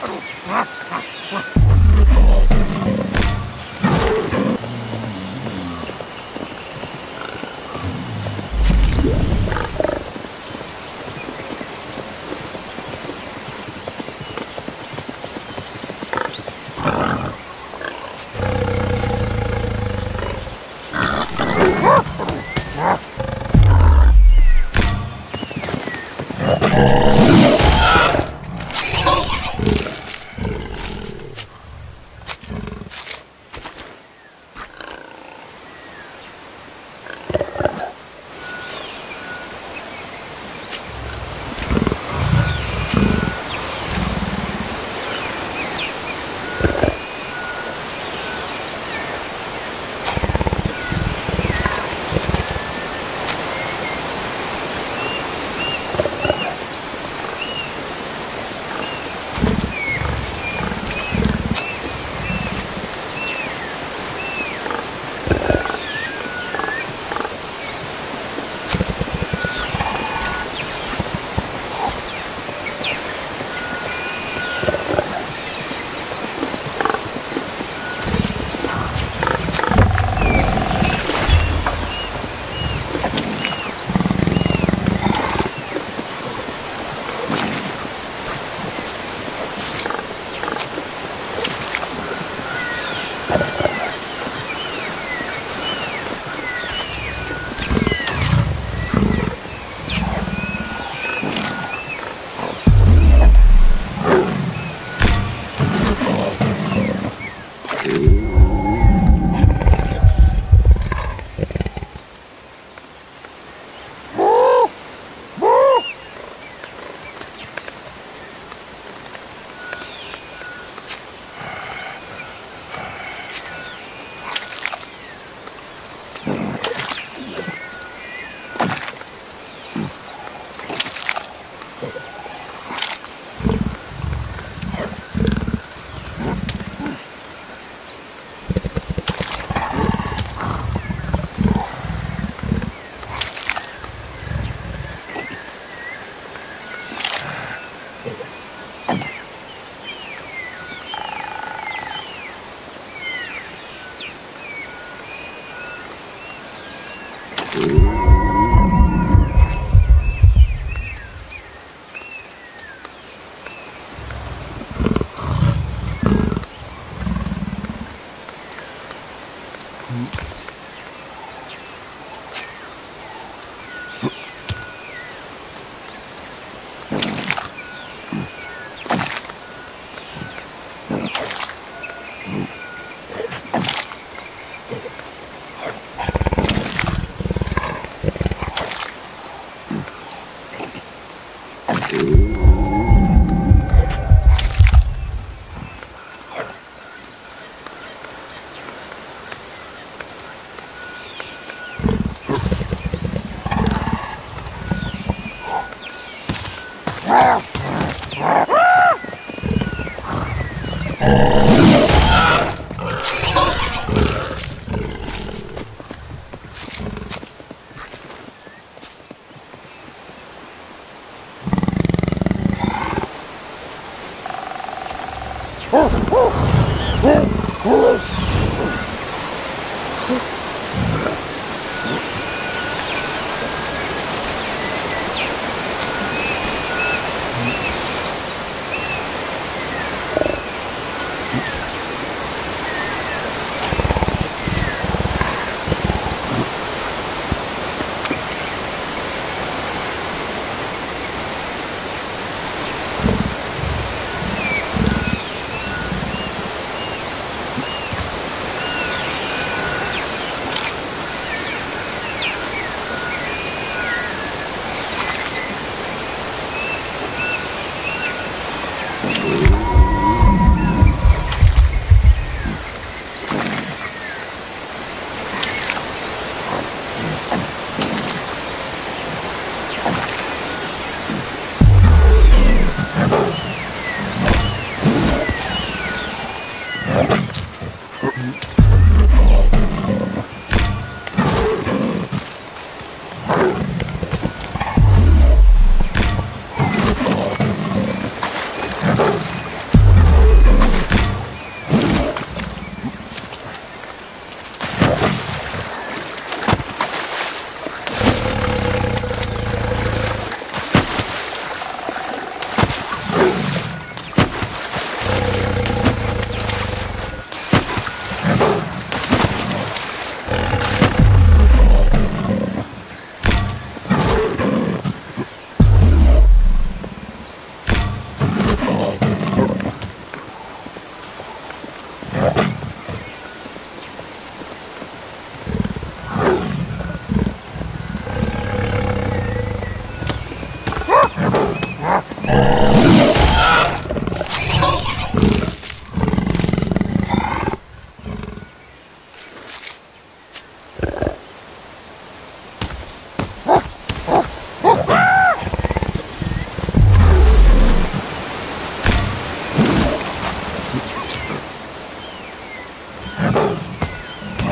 あっ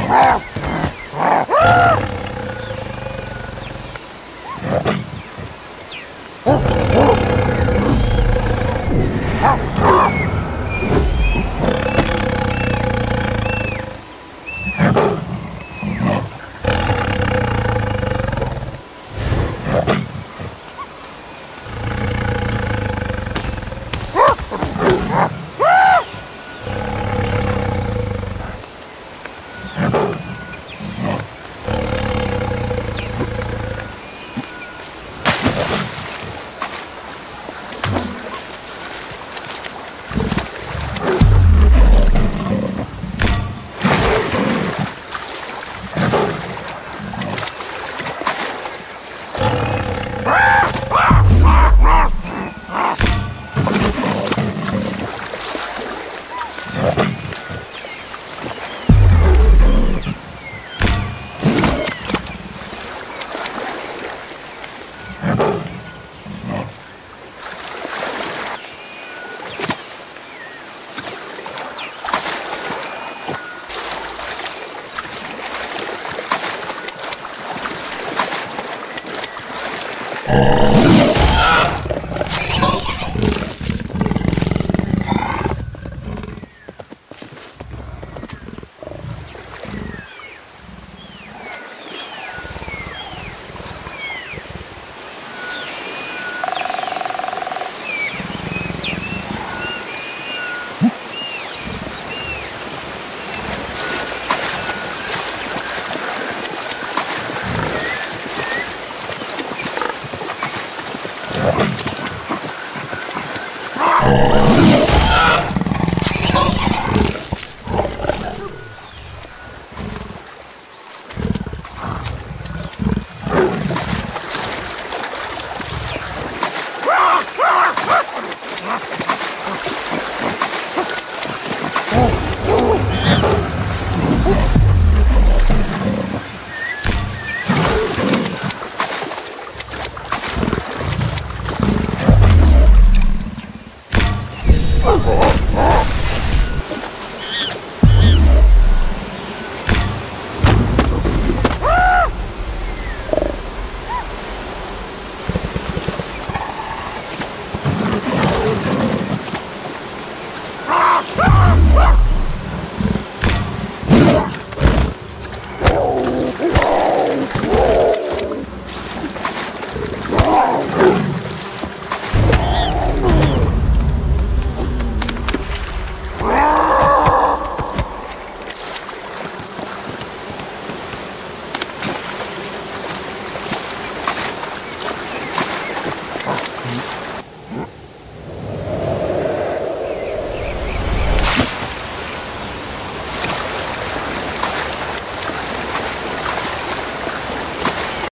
crap. Oh. Oh. favor.